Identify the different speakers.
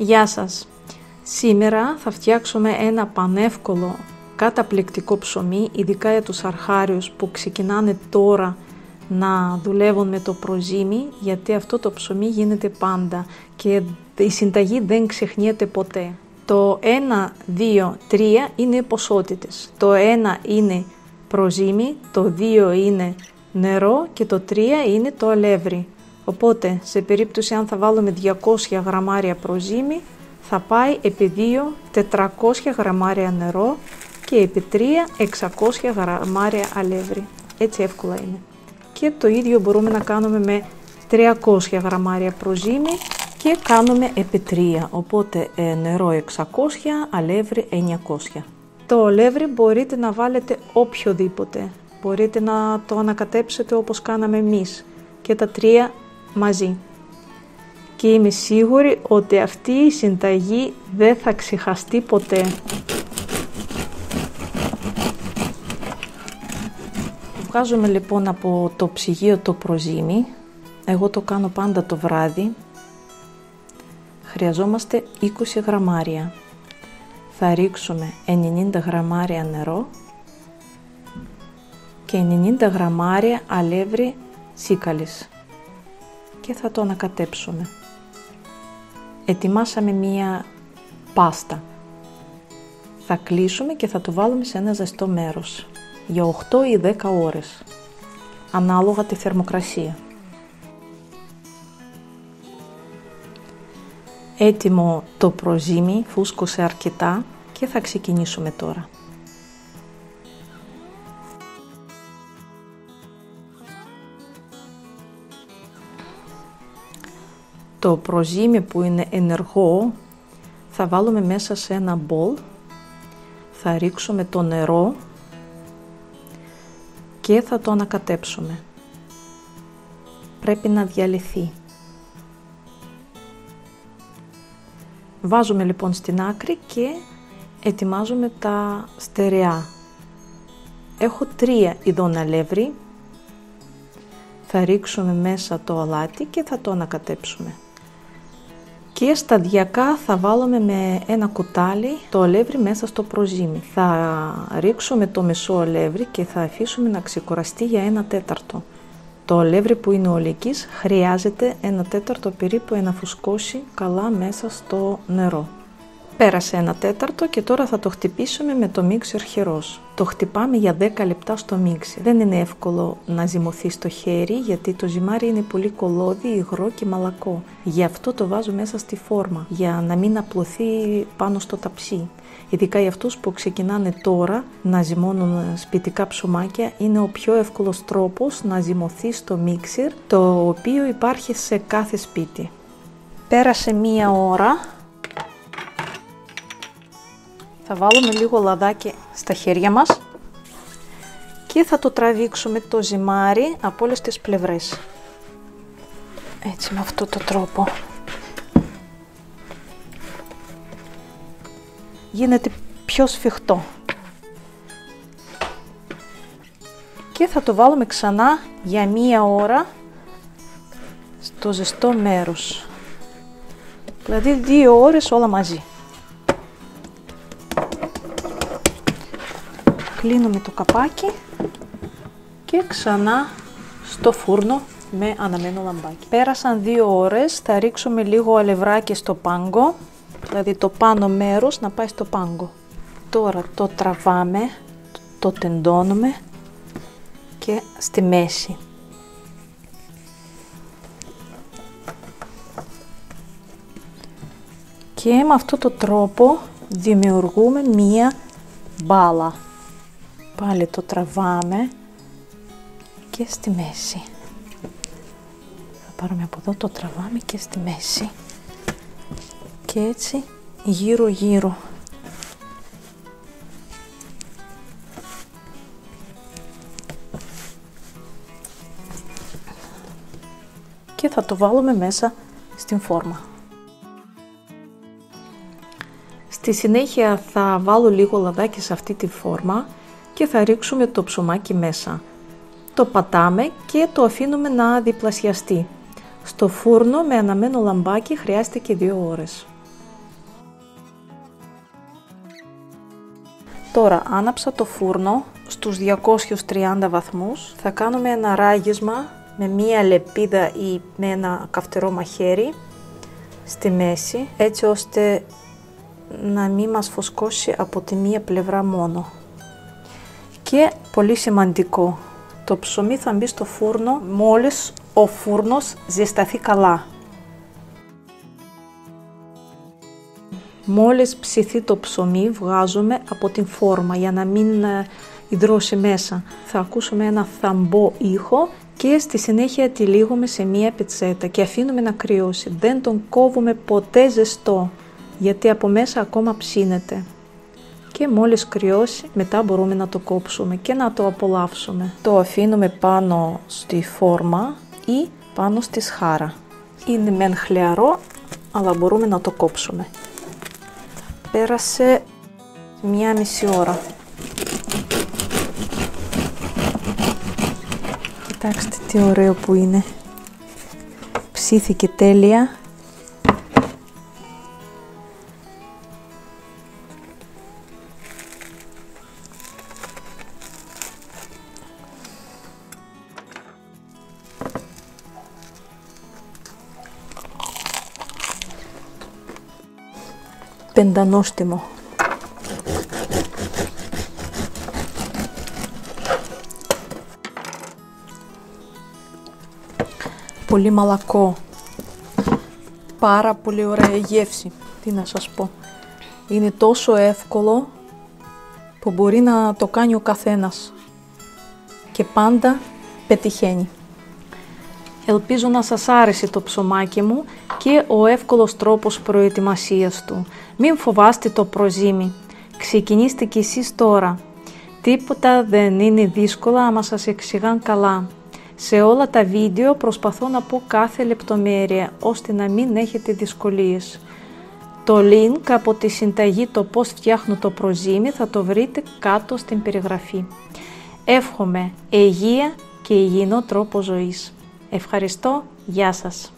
Speaker 1: Γεια σας! Σήμερα θα φτιάξουμε ένα πανεύκολο καταπληκτικό ψωμί, ειδικά για τους αρχάριους που ξεκινάνε τώρα να δουλεύουν με το προζύμι, γιατί αυτό το ψωμί γίνεται πάντα και η συνταγή δεν ξεχνιέται ποτέ. Το 1, 2, 3 είναι οι ποσότητες. Το 1 είναι προζύμι, το 2 είναι νερό και το 3 είναι το αλεύρι. Οπότε, σε περίπτωση αν θα βάλουμε 200 γραμμάρια προζύμι, θα πάει επί 2 400 γραμμάρια νερό και επί 3 600 γραμμάρια αλεύρι. Έτσι εύκολα είναι. Και το ίδιο μπορούμε να κάνουμε με 300 γραμμάρια προζύμι και κάνουμε επί 3. Οπότε ε, νερό 600, αλεύρι 900. Το αλεύρι μπορείτε να βάλετε οποιοδήποτε. Μπορείτε να το ανακατέψετε όπως κάναμε εμείς και τα τρία μαζί. Και είμαι σίγουρη ότι αυτή η συνταγή δεν θα ξεχαστεί ποτέ. Βγάζουμε λοιπόν από το ψυγείο το προζύμι. Εγώ το κάνω πάντα το βράδυ. Χρειαζόμαστε 20 γραμμάρια. Θα ρίξουμε 90 γραμμάρια νερό και 90 γραμμάρια αλεύρι σίκαλης και θα το ανακατέψουμε. Ετοιμάσαμε μία πάστα. Θα κλείσουμε και θα το βάλουμε σε ένα ζεστό μέρος για 8 ή 10 ώρες, ανάλογα τη θερμοκρασία. Έτοιμο το προζύμι, φούσκωσε αρκετά και θα ξεκινήσουμε τώρα. Το προζύμι που είναι ενεργό θα βάλουμε μέσα σε ένα μπολ, θα ρίξουμε το νερό και θα το ανακατέψουμε. Πρέπει να διαλυθεί. Βάζουμε λοιπόν στην άκρη και ετοιμάζουμε τα στερεά. Έχω τρία ειδών αλεύρι. Θα ρίξουμε μέσα το αλάτι και θα το ανακατέψουμε και σταδιακά θα βάλουμε με ένα κουτάλι το αλεύρι μέσα στο προζύμι. Θα ρίξουμε το μεσό αλεύρι και θα αφήσουμε να ξεκουραστεί για ένα τέταρτο. Το αλεύρι που είναι ολικής χρειάζεται ένα τέταρτο περίπου να φουσκώσει καλά μέσα στο νερό. Πέρασε ένα τέταρτο και τώρα θα το χτυπήσουμε με το μίξερ χερός. Το χτυπάμε για 10 λεπτά στο μίξερ. Δεν είναι εύκολο να ζυμωθεί στο χέρι γιατί το ζυμάρι είναι πολύ κολόδι, υγρό και μαλακό. Γι' αυτό το βάζω μέσα στη φόρμα για να μην απλωθεί πάνω στο ταψί. Ειδικά για αυτούς που ξεκινάνε τώρα να ζυμώνουν σπιτικά ψωμάκια είναι ο πιο εύκολος τρόπος να ζυμωθεί στο μίξερ το οποίο υπάρχει σε κάθε σπίτι. Πέρασε μία ώρα θα βάλουμε λίγο λαδάκι στα χέρια μας και θα το τραβήξουμε το ζυμάρι από όλες τις πλευρές. Έτσι με αυτό το τρόπο. Γίνεται πιο σφιχτό. Και θα το βάλουμε ξανά για μία ώρα στο ζεστό μέρος. Δηλαδή δύο ώρες όλα μαζί. Κλείνουμε το καπάκι και ξανά στο φούρνο με αναμένο λαμπάκι. Πέρασαν δύο ώρες, θα ρίξουμε λίγο αλευράκι στο πάγκο, δηλαδή το πάνω μέρος να πάει στο πάγκο. Τώρα το τραβάμε, το τεντώνουμε και στη μέση. Και με αυτό το τρόπο δημιουργούμε μία μπάλα. Πάλι το τραβάμε και στη μέση. Θα πάρουμε από εδώ, το τραβάμε και στη μέση. Και έτσι γύρω γύρω. Και θα το βάλουμε μέσα στην φόρμα. Στη συνέχεια θα βάλω λίγο λαδάκι σε αυτή τη φόρμα και θα ρίξουμε το ψωμάκι μέσα. Το πατάμε και το αφήνουμε να διπλασιαστεί. Στο φούρνο με αναμένο λαμπάκι χρειάζεται και 2 ώρες. Τώρα άναψα το φούρνο στους 230 βαθμούς. Θα κάνουμε ένα ράγισμα με μία λεπίδα ή με ένα καυτερό μαχαίρι στη μέση έτσι ώστε να μην μας φωσκώσει από τη μία πλευρά μόνο. Και πολύ σημαντικό, το ψωμί θα μπει στο φούρνο μόλις ο φούρνος ζεσταθεί καλά. Μόλις ψηθεί το ψωμί βγάζουμε από την φόρμα για να μην ε, υδρώσει μέσα. Θα ακούσουμε ένα θαμπό ήχο και στη συνέχεια τυλίγουμε σε μία πιτσέτα και αφήνουμε να κρυώσει. Δεν τον κόβουμε ποτέ ζεστό γιατί από μέσα ακόμα ψήνεται. Και μόλις κρυώσει μετά μπορούμε να το κόψουμε και να το απολαύσουμε. Το αφήνουμε πάνω στη φόρμα ή πάνω στη σχάρα. Είναι μεν χλιαρό αλλά μπορούμε να το κόψουμε. Πέρασε μία μισή ώρα. Κοιτάξτε τι ωραίο που είναι. Ψήθηκε τέλεια. Πεντανόστιμο. πολύ μαλακό. Πάρα πολύ ωραία γεύση. Τι να σας πω. Είναι τόσο εύκολο που μπορεί να το κάνει ο καθένας. Και πάντα πετυχαίνει. Ελπίζω να σας άρεσε το ψωμάκι μου και ο εύκολος τρόπος προετοιμασίας του. Μην φοβάστε το προζύμι. Ξεκινήστε κι εσείς τώρα. Τίποτα δεν είναι δύσκολο άμα σας εξηγάν καλά. Σε όλα τα βίντεο προσπαθώ να πω κάθε λεπτομέρεια ώστε να μην έχετε δυσκολίες. Το link από τη συνταγή το πώς φτιάχνω το προζύμι θα το βρείτε κάτω στην περιγραφή. Εύχομαι υγεία και υγιεινό τρόπο ζωής. Ευχαριστώ, γεια σας.